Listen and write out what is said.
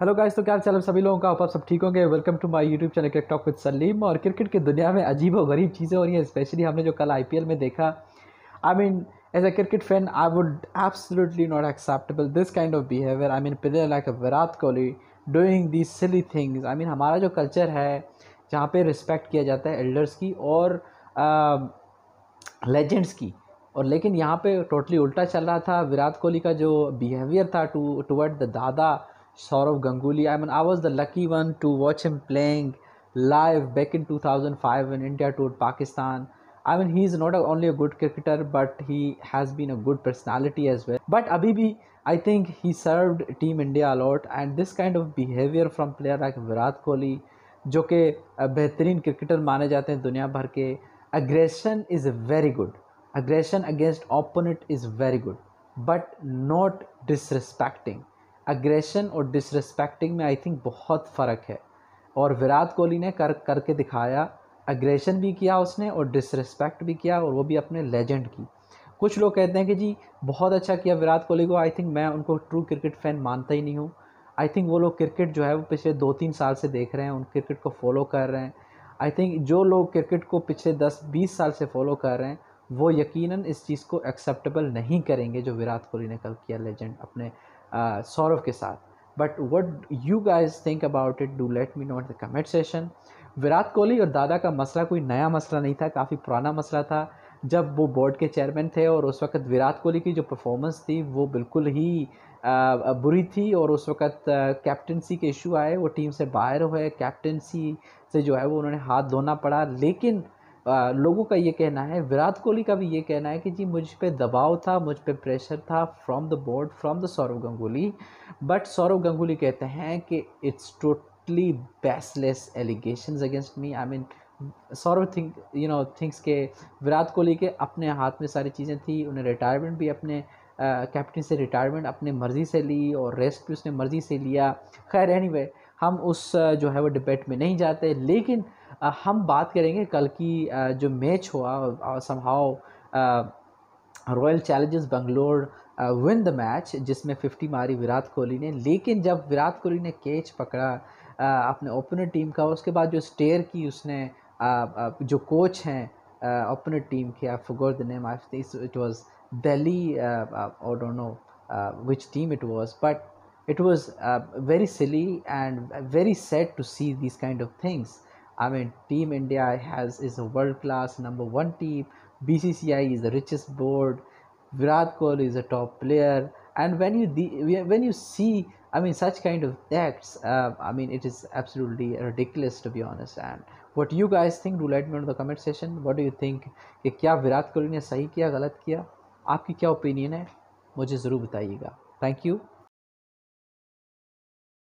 Hello guys तो क्या चलो सभी लोगों का? आप सब ठीक होंगे। Welcome to my YouTube channel crick talk with Salim और क्रिकेट की दुनिया में अजीब और गरीब चीज़ें हो रही हैं स्पेशली हमने जो कल आईपीएल में देखा। I mean as a cricket fan I would absolutely not acceptable this kind of behaviour I mean player like Virat Kohli doing this silly things I mean हमारा जो कल्चर है जहाँ पे रिस्पेक्ट किया जाता है एल्डर्स की और लेजेंड्स uh, की। और लेकिन यहाँ पे टोटली उल्टा चल रहा था। विराट कोहली का जो बिहेवियर था to toward the Dada Sourav Ganguly I mean I was the lucky one to watch him playing live back in two thousand five in India tour Pakistan I mean he is not only a good cricketer but he has been a good personality as well but अभी भी I think he served team India a lot and this kind of behaviour from player like Virat Kohli जो कि बेहतरीन cricketer माने जाते हैं दुनिया भर के aggression is very good aggression against opponent is very good but not disrespecting aggression और डिसरिस्पेक्टिंग में आई थिंक बहुत फ़र्क है। और विराट कोहली ने कर, करके दिखाया अग्रेशन भी किया उसने और डिसरिस्पेक्ट भी किया और वो भी अपने लेजेंड की। कुछ लोग कहते हैं कि जी, बहुत अच्छा किया विराट कोहली को आई थिंक मैं उनको ट्रू क्रिकेट फ़ैन मानता ही नहीं हूँ। आई थिंक वो लोग क्रिकेट जो है वो पिछले दो तीन साल से देख रहे हैं, उन क्रिकेट को फॉलो कर रहे हैं। आई थिंक जो लोग क्रिकेट को पिछले दस बीस साल से फॉलो कर रहे हैं, वो यकीनन इस चीज़ को एक्सेप्टेबल नहीं करेंगे जो विराट कोहली ने कल किया लेजेंड अपने सौरभ के साथ. But what you guys think about it do let me note the comment session Virat Kohli और दादा का मसला कोई नया मसला नहीं था, काफ़ी पुराना मसला था. जब वो बोर्ड के चेयरमैन थे और उस वक्त विराट कोहली की जो परफॉर्मेंस थी, वो बिल्कुल ही बुरी थी और उस वक्त कैप्टनसी के इशू आए, वो टीम से बाहर हुए कैप्टनसी से जो है वो उन्होंने हाथ धोना पड़ा. लेकिन लोगों का ये कहना है विराट कोहली का भी ये कहना है कि जी मुझ पर दबाव था मुझ पर प्रेशर था from the board from the Sourav Ganguly. But Sourav Ganguly कहते हैं कि it's totally baseless allegation against me I mean Sourav think you know thinks के विराट कोहली के अपने हाथ में सारी चीज़ें थी उन्हें रिटायरमेंट भी अपने कैप्टन से रिटायरमेंट अपने मर्ज़ी से ली और रेस्ट भी उसने मर्ज़ी से लिया। खैर एनी anyway, हम उस जो है वो डिबेट में नहीं जाते लेकिन हम बात करेंगे कल की जो मैच हुआ somehow Royal Challengers Bangalore win the match जिसमें 50 मारी विराट कोहली ने। लेकिन जब विराट कोहली ने कैच पकड़ा अपने ओपनर टीम का उसके बाद जो स्टेयर की उसने जो कोच हैं ओपनर टीम के I forgot the name I it was Delhi I don't know which team it was but was uh, very silly and very sad to see these kind of things I mean, Team India has is a world class number one team. BCCI is the richest board. Virat Kohli is a top player, and when you when you see, I mean, such kind of acts, uh, I mean, it is absolutely ridiculous to be honest. And what you guys think? Do let me know in the comment section. What do you think? कि क्या विराट कोहली ने सही किया गलत किया आपकी क्या opinion है मुझे ज़रूर बताइएगा थैंक यू